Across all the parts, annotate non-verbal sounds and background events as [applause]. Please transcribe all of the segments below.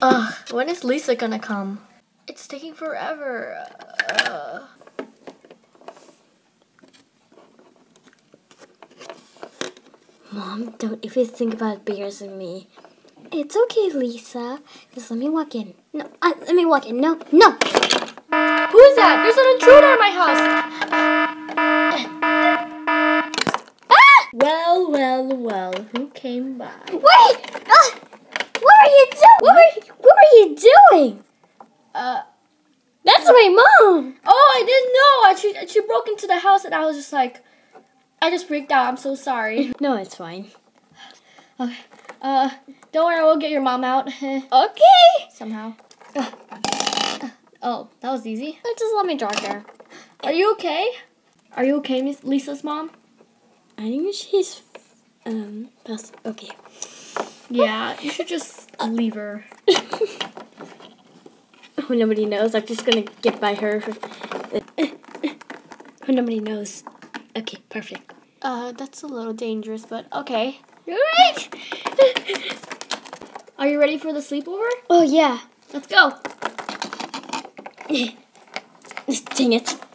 Ugh, when is Lisa gonna come? It's taking forever. Uh. Mom, don't even think about beers and me. It's okay, Lisa. Just let me walk in. No, uh, let me walk in. No, no. Who's that? There's an intruder in my house. Ah! Well, well, well. Who came by? Wait! Uh, what are you doing? What are you, what are you doing? Uh. That's my mom. Oh, I didn't know. She she broke into the house, and I was just like, I just freaked out. I'm so sorry. [laughs] No, it's fine. Okay. Uh, don't worry. We'll get your mom out [laughs] Okay. somehow. Oh, that was easy. Just let me draw her. Are you okay? Are you okay, Miss Lisa's mom? I think she's um pass. Okay. Yeah, you should just leave her. [laughs] [laughs] Oh, nobody knows. I'm just gonna get by her. [laughs] Oh, nobody knows. Okay, perfect. Uh, that's a little dangerous, but okay. You're right. [laughs] Are you ready for the sleepover? Oh yeah. Let's go. Dang it.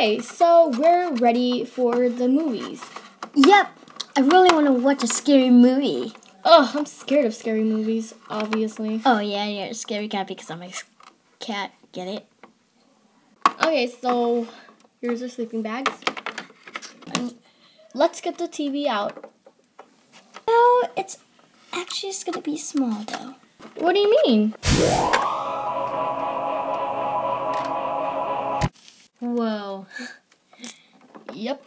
Okay, so we're ready for the movies. Yep. I really want to watch a scary movie. Oh, I'm scared of scary movies, obviously. Oh yeah, you're a scary cat because I'm a cat. Get it? Okay, so here's our sleeping bags. And let's get the TV out. No, it's actually just gonna be small though. What do you mean? [laughs] Yep,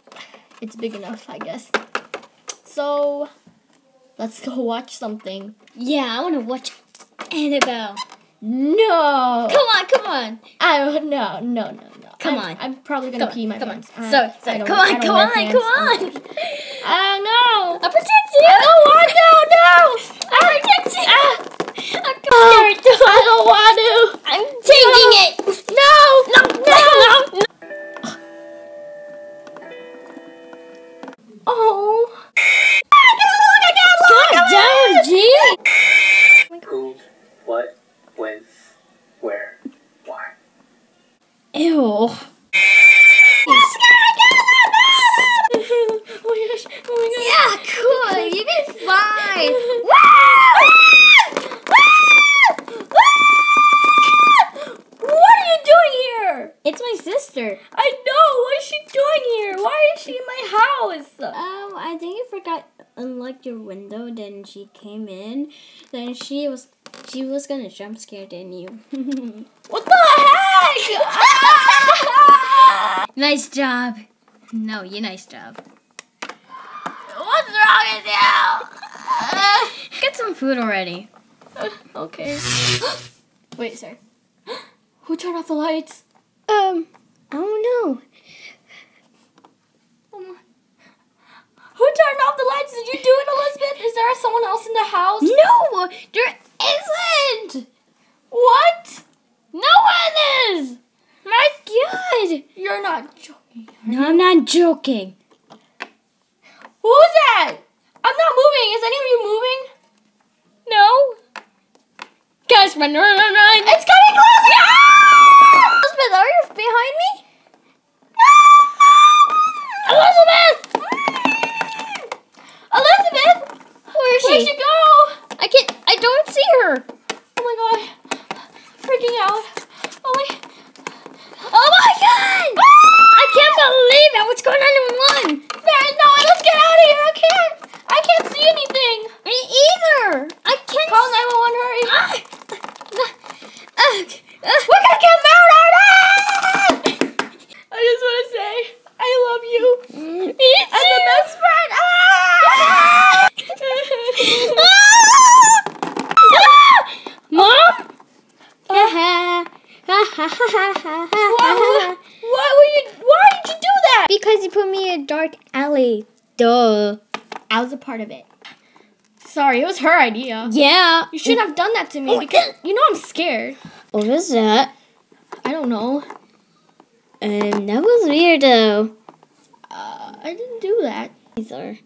it's big enough, I guess. So, let's go [laughs] watch something. Yeah, I want to watch Annabelle. No! Come on, come on. I don't no, no, no, no. Come I'm- on. I'm probably gonna Come pee on, my come on. pants. I- Sorry, I sorry. Come on, come on, come on. I know. [laughs] Uh, I'll protect you. Uh, Oh. God damn, G. Who, what, when, where, why. Ew. Is she doing here? Why is she in my house? Um, I think you forgot unlock your window. Then she came in. Then she was she was gonna jump scare, didn't you? [laughs] What the heck? Ah! [laughs] [laughs] nice job. No, you nice job. What's wrong with you? Get some food already. okay. [gasps] Wait, sorry. [gasps] Who turned off the lights? Um, I don't know. Oh my- Who turned off the lights? Did you do it, Elizabeth? Is there someone else in the house? No, there isn't. What? No one is. My God. You're not joking. No, I'm not joking. Who's that? I'm not moving. Is any of you moving? No. Guys, run, run, run, run. It's coming closer! Freaking out. Oh my. Oh my God! Ah! I can't believe that. What's going on in one? There, no, let's get out of here. I can't. I can't see anything. Me either. I can't. Call 911, hurry. Ugh. Ugh. We're gonna get murdered! I just want to say, I love you. Me As a best friend. Ah! Mom? What, what were you, why did you do that? Because you put me in a dark alley. Duh. I was a part of it. Sorry, it was her idea. Yeah. You shouldn't have done that to me because you know I'm scared. What was that? I don't know. Um, that was weird though. Uh, I didn't do that. These are.